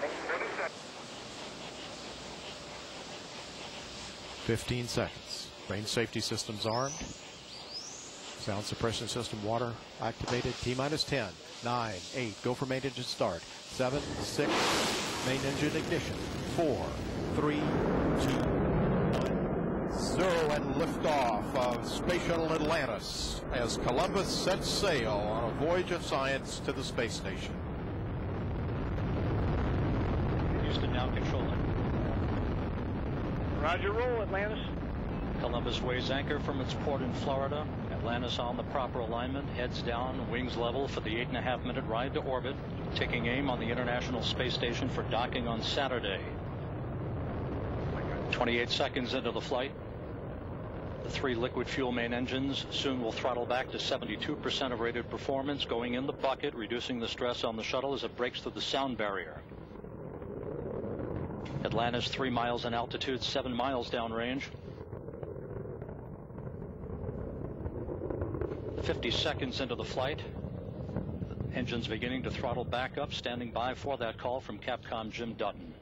20. 15 seconds. Range safety systems armed. Sound suppression system water activated. T minus 10, 9, 8. Go for main engine start. 7, 6. Main engine ignition. 4, 3, 2, 1. 0 and liftoff of Space Shuttle Atlantis as Columbus sets sail on a voyage of science to the space station. Roger, roll, Atlantis. Columbus weighs anchor from its port in Florida. Atlantis on the proper alignment, heads down, wings level for the eight and a half minute ride to orbit, taking aim on the International Space Station for docking on Saturday. 28 seconds into the flight. The three liquid fuel main engines soon will throttle back to 72% of rated performance, going in the bucket, reducing the stress on the shuttle as it breaks through the sound barrier. Atlantis three miles in altitude, seven miles downrange. 50 seconds into the flight. The engine's beginning to throttle back up, standing by for that call from Capcom Jim Dutton.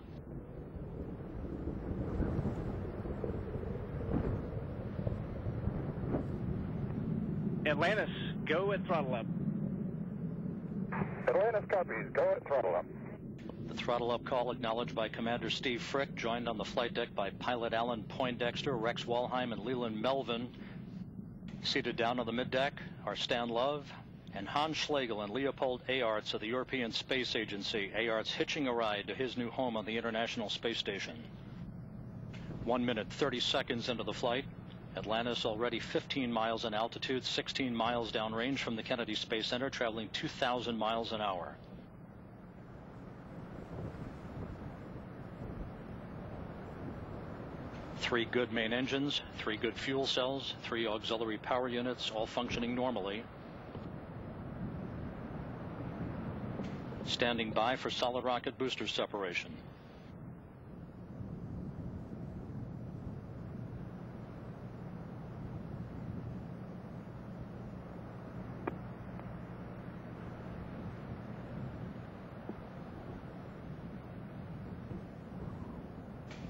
Atlantis, go at throttle up. Atlantis copies. Go at throttle up. Throttle up call acknowledged by Commander Steve Frick, joined on the flight deck by pilot Alan Poindexter, Rex Walheim, and Leland Melvin. Seated down on the middeck are Stan Love and Hans Schlegel and Leopold Eyharts of the European Space Agency. Aarts hitching a ride to his new home on the International Space Station. One minute, 30 seconds into the flight. Atlantis already 15 miles in altitude, 16 miles downrange from the Kennedy Space Center, traveling 2,000 miles an hour. Three good main engines, three good fuel cells, three auxiliary power units, all functioning normally. Standing by for solid rocket booster separation.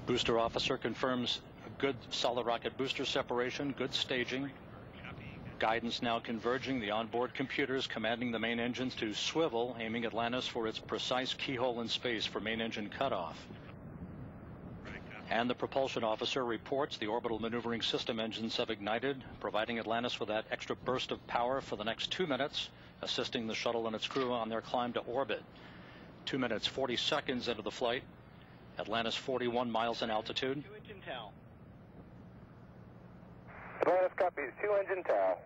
Booster officer confirms good solid rocket booster separation, good staging. Guidance now converging, the onboard computers commanding the main engines to swivel, aiming Atlantis for its precise keyhole in space for main engine cutoff. And the propulsion officer reports the orbital maneuvering system engines have ignited, providing Atlantis with that extra burst of power for the next two minutes, assisting the shuttle and its crew on their climb to orbit. Two minutes, 40 seconds into the flight, Atlantis 41 miles in altitude. Atlantis copies. Two engine TAL.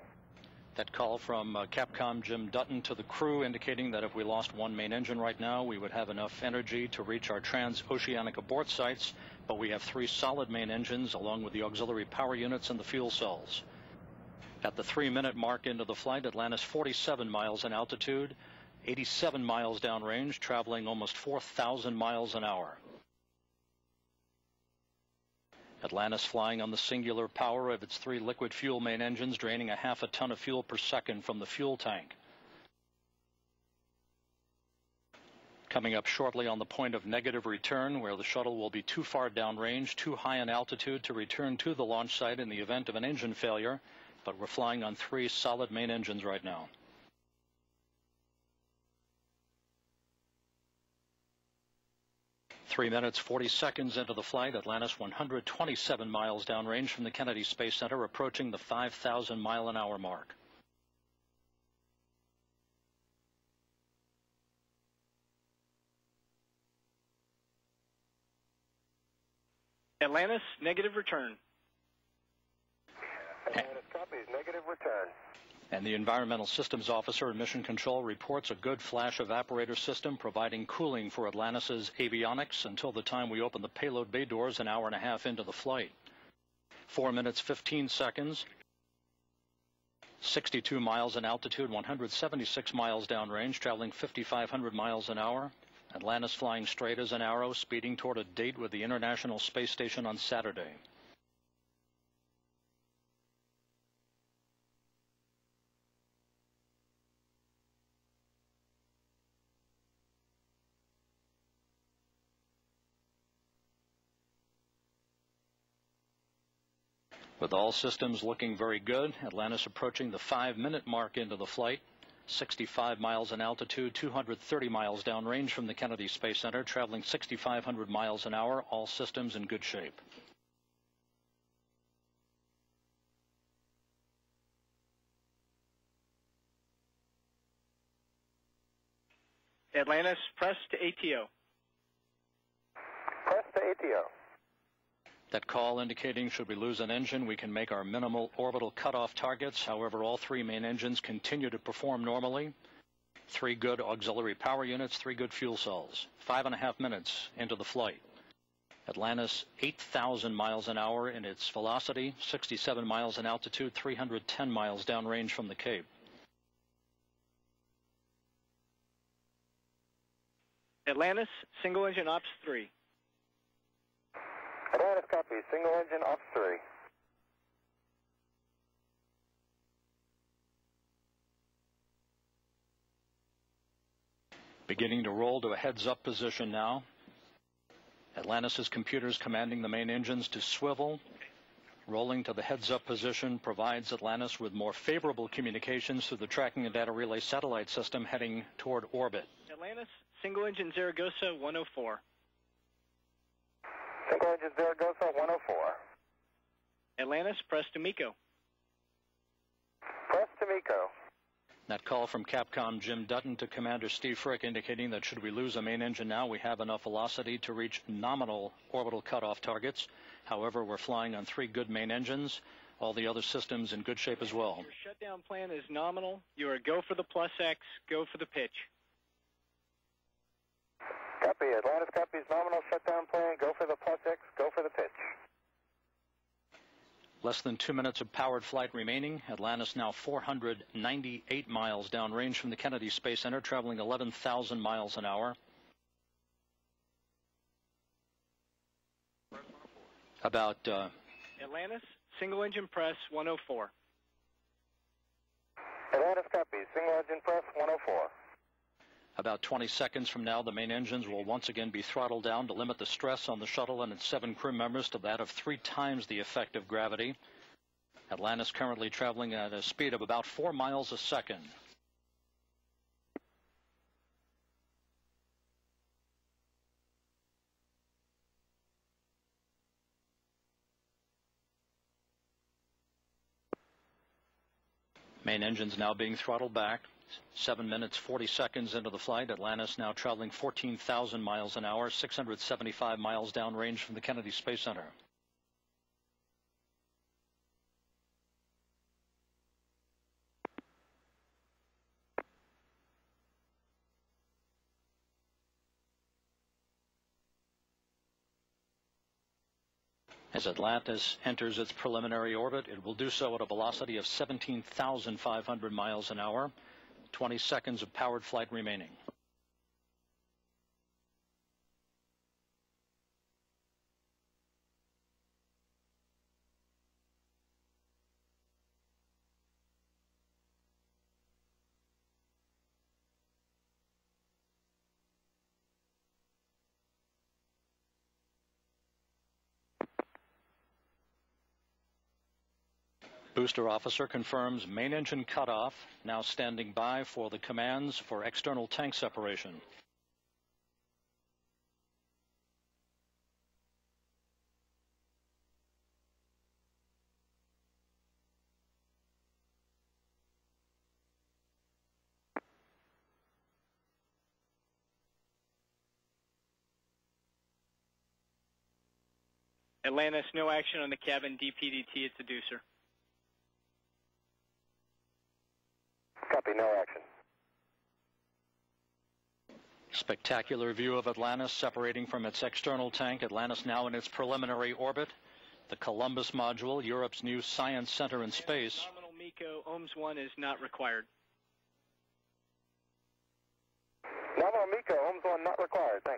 That call from uh, Capcom Jim Dutton to the crew indicating that if we lost one main engine right now, we would have enough energy to reach our transoceanic abort sites, but we have three solid main engines along with the auxiliary power units and the fuel cells. At the three minute mark into the flight, Atlantis 47 miles in altitude, 87 miles downrange, traveling almost 4,000 miles an hour. Atlantis flying on the singular power of its three liquid fuel main engines, draining a half a ton of fuel per second from the fuel tank. Coming up shortly on the point of negative return, where the shuttle will be too far downrange, too high in altitude to return to the launch site in the event of an engine failure, but we're flying on three solid main engines right now. Three minutes, 40 seconds into the flight, Atlantis 127 miles downrange from the Kennedy Space Center, approaching the 5,000 mile an hour mark. Atlantis, negative return. Atlantis copies. Negative return. And the Environmental Systems Officer in Mission Control reports a good flash evaporator system providing cooling for Atlantis' avionics until the time we open the payload bay doors an hour and a half into the flight. Four minutes, 15 seconds. 62 miles in altitude, 176 miles downrange, traveling 5,500 miles an hour. Atlantis flying straight as an arrow, speeding toward a date with the International Space Station on Saturday. With all systems looking very good, Atlantis approaching the five minute mark into the flight. 65 miles in altitude, 230 miles downrange from the Kennedy Space Center, traveling 6,500 miles an hour, all systems in good shape. Atlantis, press to ATO. Press to ATO. That call indicating should we lose an engine, we can make our minimal orbital cutoff targets. However, all three main engines continue to perform normally. Three good auxiliary power units, three good fuel cells. Five and a half minutes into the flight. Atlantis 8,000 miles an hour in its velocity, 67 miles in altitude, 310 miles downrange from the Cape. Atlantis, single engine ops 3. Atlantis copies. Single engine ops 3. Beginning to roll to a heads-up position now. Atlantis' computers commanding the main engines to swivel. Rolling to the heads-up position provides Atlantis with more favorable communications through the tracking and data relay satellite system heading toward orbit. Atlantis, single engine Zaragoza 104. Single engine Zaragoza 104. Atlantis, press to MECO. Press to MECO. That call from Capcom Jim Dutton to Commander Steve Frick indicating that should we lose a main engine now, we have enough velocity to reach nominal orbital cutoff targets. However, we're flying on three good main engines. All the other systems in good shape as well. Your shutdown plan is nominal. You are go for the plus X, go for the pitch. Copy. Atlantis copies. Nominal shutdown plan. Go for the plus X. Go for the pitch. Less than two minutes of powered flight remaining. Atlantis now 498 miles downrange from the Kennedy Space Center, traveling 11,000 miles an hour. About uh, Atlantis, single engine press 104. Atlantis copies. Single engine press 104. About 20 seconds from now, the main engines will once again be throttled down to limit the stress on the shuttle and its seven crew members to that of three times the effective gravity. Atlantis currently traveling at a speed of about four miles a second. Main engines now being throttled back. Seven minutes, 40 seconds into the flight. Atlantis now traveling 14,000 miles an hour, 675 miles downrange from the Kennedy Space Center. As Atlantis enters its preliminary orbit, it will do so at a velocity of 17,500 miles an hour. 20 seconds of powered flight remaining. Booster officer confirms main engine cutoff, now standing by for the commands for external tank separation. Atlantis, no action on the cabin DPDT transducer. Copy. No action. Spectacular view of Atlantis separating from its external tank. Atlantis now in its preliminary orbit. The Columbus module, Europe's new science center in space. Nominal MECO, OMS 1 is not required. Nominal MECO. OMS 1 not required. Thanks.